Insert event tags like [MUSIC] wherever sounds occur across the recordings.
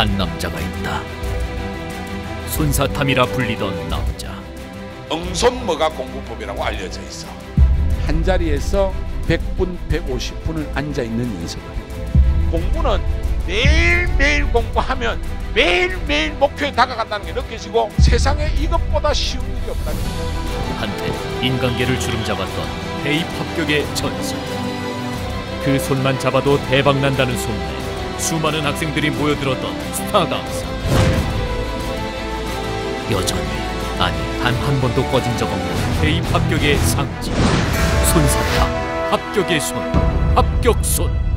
한 남자가 있다. 손사탐이라 불리던 남자. 응손머가 공부법이라고 알려져 있어. 한 자리에서 100분, 150분을 앉아 있는 연습을. 공부는 매일매일 공부하면 매일매일 목표에 다가간다는 게 느껴지고 세상에 이것보다 쉬운 일이 없다. 한때 인간계를 주름잡았던 대입 합격의 전설. 그 손만 잡아도 대박 난다는 소문에 수많은 학생들이 모여들었던 스타 강사. 여전히 아니 단 한 번도 꺼진 적 없는 대입 합격의 상징. 손사탕 합격의 손 합격손.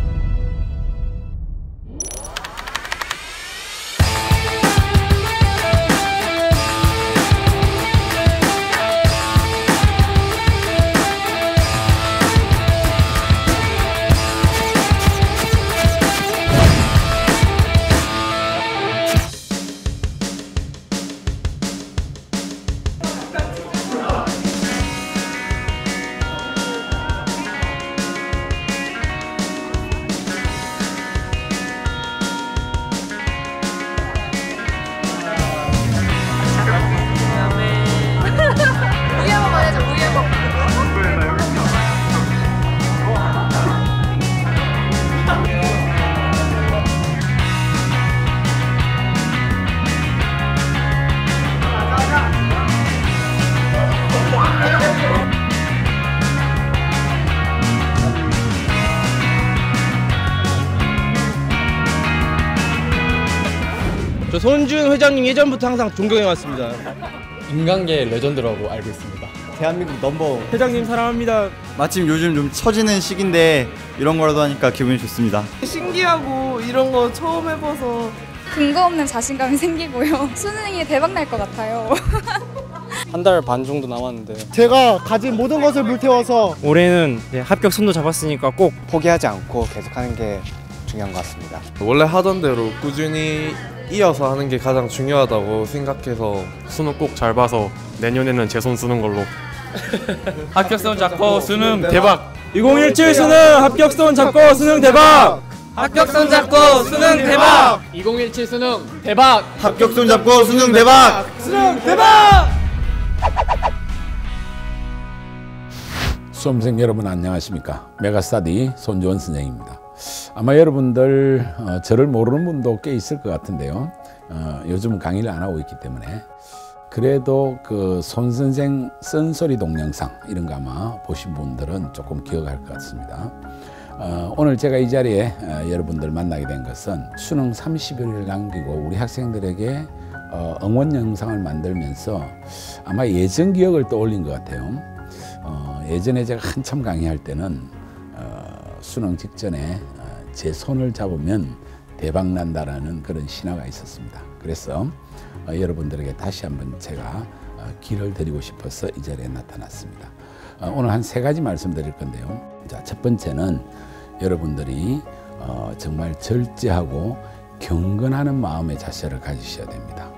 손주은 회장님 예전부터 항상 존경해 왔습니다. 인간계 레전드라고 알고 있습니다. 대한민국 넘버 회장님 사랑합니다. 마침 요즘 좀 처지는 시기인데 이런 거라도 하니까 기분이 좋습니다. 신기하고 이런 거 처음 해봐서. 근거 없는 자신감이 생기고요. [LAUGHS] 수능이 대박 날 것 같아요. [LAUGHS] 한 달 반 정도 남았는데. 제가 가진 모든 것을 불태워서 올해는 이제 합격 손도 잡았으니까 꼭 포기하지 않고 계속하는 게 중요한 것 같습니다. 원래 하던 대로 꾸준히 이어서 하는 게 가장 중요하다고 생각해서 수능 꼭 잘 봐서 내년에는 제 손 쓰는 걸로 [LAUGHS] 합격선 잡고 수능 대박. 2017 수능 합격선 잡고 수능 대박. 합격선 잡고 수능 대박. 2017 수능 대박! 합격손 잡고 수능 대박 수능 대박. 수험생 여러분 안녕하십니까? 메가스타디 손주원 선생입니다. 아마 여러분들 어, 저를 모르는 분도 꽤 있을 것 같은데요. 어, 요즘 강의를 안 하고 있기 때문에 그래도 그 손 선생 쓴소리 동영상 이런 거 아마 보신 분들은 조금 기억할 것 같습니다. 어, 오늘 제가 이 자리에 어, 여러분들 만나게 된 것은 수능 30일을 남기고 우리 학생들에게 어, 응원 영상을 만들면서 아마 예전 기억을 떠올린 것 같아요. 어, 예전에 제가 한참 강의할 때는 어, 수능 직전에 어, 제 손을 잡으면 대박 난다라는 그런 신화가 있었습니다. 그래서 어, 여러분들에게 다시 한번 제가 어, 길을 드리고 싶어서 이 자리에 나타났습니다. 어, 오늘 한 세 가지 말씀드릴 건데요. 자, 첫 번째는 여러분들이 어, 정말 절제하고 경건하는 마음의 자세를 가지셔야 됩니다.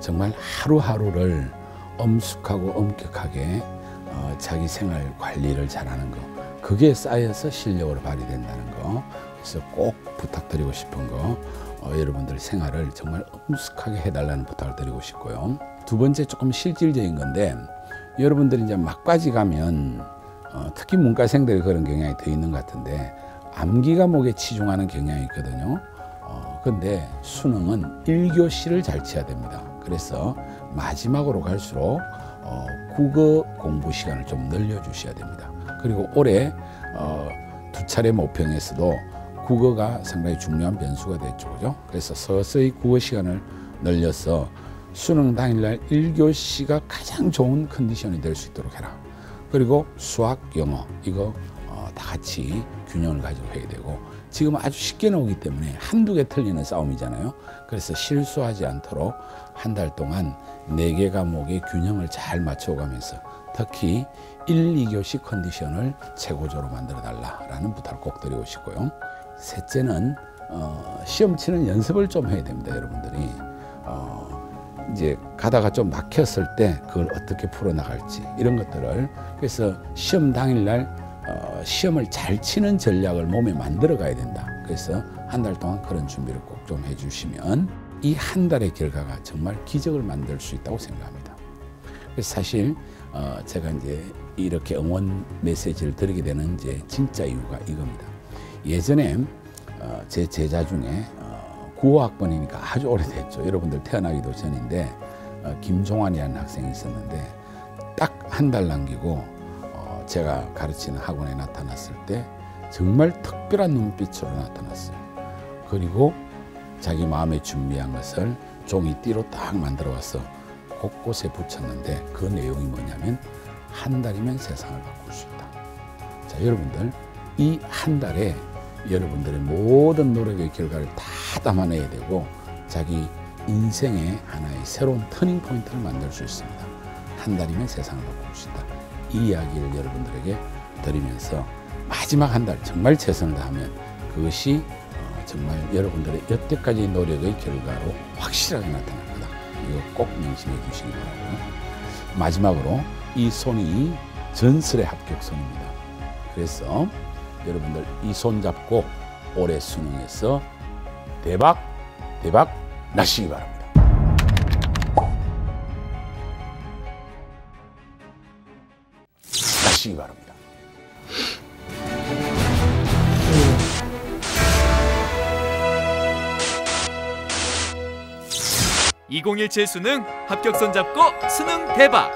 정말 하루하루를 엄숙하고 엄격하게 어, 자기 생활 관리를 잘하는 거 그게 쌓여서 실력으로 발휘된다는 거 그래서 꼭 부탁드리고 싶은 거 어, 여러분들 생활을 정말 엄숙하게 해달라는 부탁을 드리고 싶고요 두 번째 조금 실질적인 건데 여러분들이 이제 막바지 가면 어, 특히 문과생들이 그런 경향이 더 있는 것 같은데 암기 과목에 치중하는 경향이 있거든요 어, 근데 수능은 1교시를 잘 쳐야 됩니다. 그래서 마지막으로 갈수록 어, 국어 공부 시간을 좀 늘려주셔야 됩니다. 그리고 올해 어, 두 차례 모평에서도 국어가 상당히 중요한 변수가 됐죠. 그죠? 그래서 서서히 국어 시간을 늘려서 수능 당일날 1교시가 가장 좋은 컨디션이 될 수 있도록 해라. 그리고 수학, 영어 이거 어, 다 같이 균형을 가지고 해야 되고 지금 아주 쉽게 나오기 때문에 한두 개 틀리는 싸움이잖아요. 그래서 실수하지 않도록 한 달 동안 네 개 과목의 균형을 잘 맞춰가면서 특히 1, 2교시 컨디션을 최고조로 만들어 달라라는 부탁을 꼭 드리고 싶고요. 셋째는 어, 시험 치는 연습을 좀 해야 됩니다, 여러분들이. 어, 이제 가다가 좀 막혔을 때 그걸 어떻게 풀어나갈지 이런 것들을 그래서 시험 당일날 어, 시험을 잘 치는 전략을 몸에 만들어 가야 된다. 그래서 한 달 동안 그런 준비를 꼭 좀 해주시면 이 한 달의 결과가 정말 기적을 만들 수 있다고 생각합니다. 사실 어, 제가 이제 이렇게 응원 메시지를 드리게 되는 이제 진짜 이유가 이겁니다. 예전에 어, 제 제자 중에 어, 9호 학번이니까 아주 오래됐죠. 여러분들 태어나기도 전인데 어, 김종환이라는 학생이 있었는데 딱 한 달 남기고 어, 제가 가르치는 학원에 나타났을 때 정말 특별한 눈빛으로 나타났어요. 그리고 자기 마음에 준비한 것을 종이 띠로 딱 만들어 와서 곳곳에 붙였는데 그 내용이 뭐냐면 한 달이면 세상을 바꿀 수 있다. 자, 여러분들 이 한 달에 여러분들의 모든 노력의 결과를 다 담아내야 되고 자기 인생의 하나의 새로운 터닝 포인트를 만들 수 있습니다. 한 달이면 세상을 바꿀 수 있다. 이 이야기를 여러분들에게 드리면서 마지막 한 달 정말 최선을 다하면 그것이 어, 정말 여러분들의 여태까지 노력의 결과로 확실하게 나타날 거다. 이거 꼭 명심해 주시기 바라고 마지막으로 이 손이 전설의 합격손입니다. 그래서 여러분들 이 손 잡고 올해 수능에서 대박 대박 나시기 바랍니다. 나시기 바랍니다. 2017 수능 합격선 잡고 수능 대박!